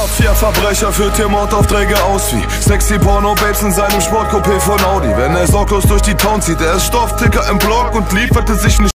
Mafia-Verbrecher führt hier Mordaufträge aus wie Sexy Porno-Babes in seinem Sportcoupé von Audi. Wenn er sorglos durch die Town zieht, er ist Stoffticker im Block und lieferte sich nicht